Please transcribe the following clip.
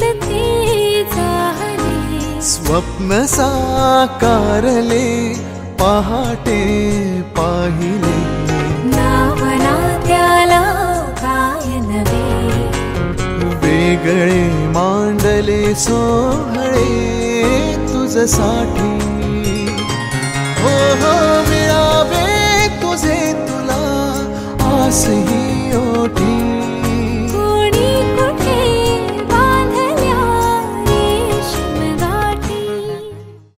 ते स्वप्न साकारले पहाटे पाहिले. नावना त्याला काय नवे वेगळे मांडले सोहळे तुझसाठी. हो हो मिळावे तुझे तुला आसही